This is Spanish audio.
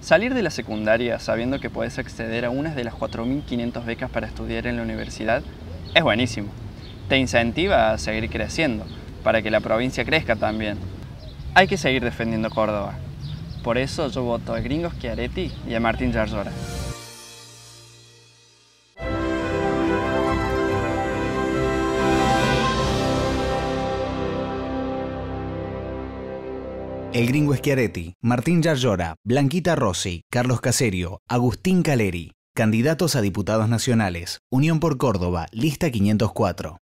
Salir de la secundaria sabiendo que puedes acceder a unas de las 4.500 becas para estudiar en la universidad es buenísimo. Te incentiva a seguir creciendo, para que la provincia crezca también. Hay que seguir defendiendo Córdoba. Por eso yo voto a Gringos Chiaretti y a Martín Yarzora. El Gringo Schiaretti, Martín Yarlora, Blanquita Rossi, Carlos Caserio, Agustín Caleri. Candidatos a diputados nacionales. Unión por Córdoba, lista 504.